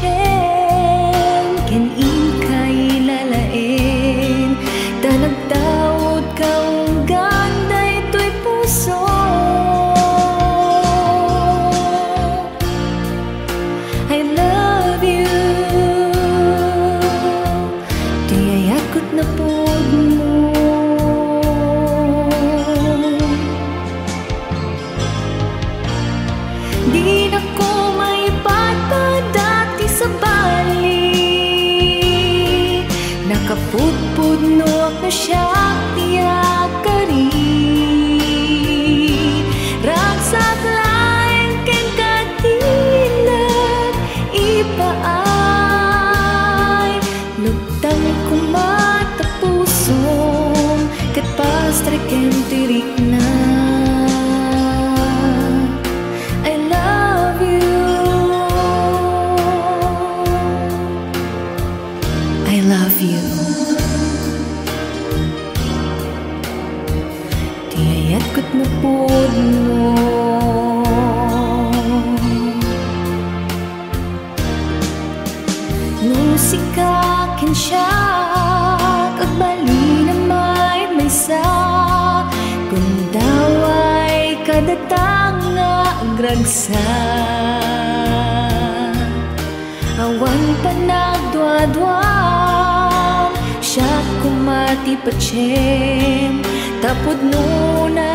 change. Пут-пудно шапки kaya't kot napod mo. Nusikakin siya Kagbali na may may sa Kung daway kadatanga Gragsak Awan panagdwa-dwa ati pachem. Tapod nuna